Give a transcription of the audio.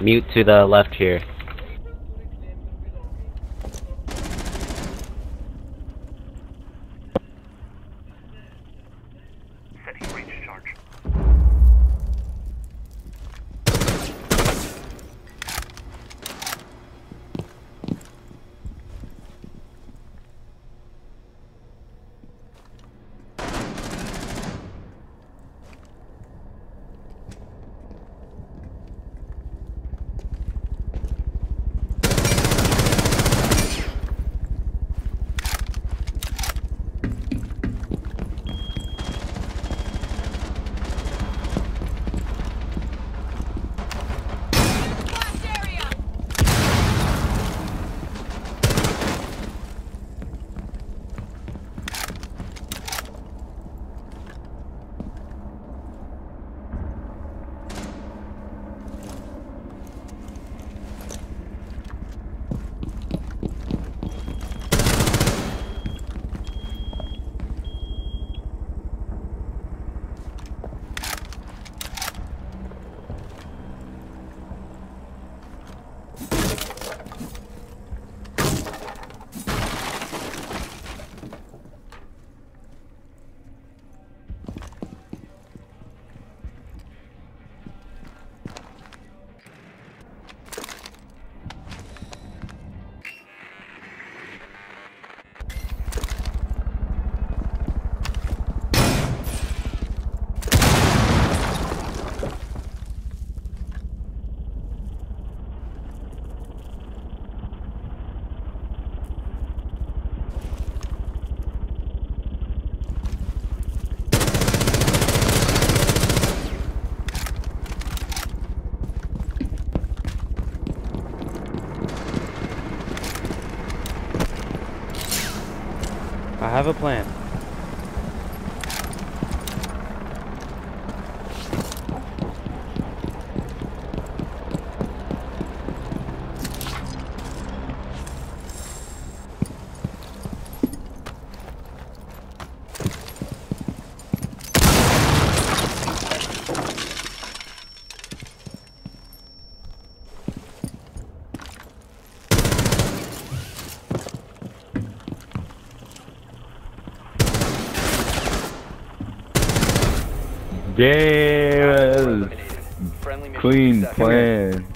Mute to the left here. Setting range charge. I have a plan. Yeah, Friendly clean plan.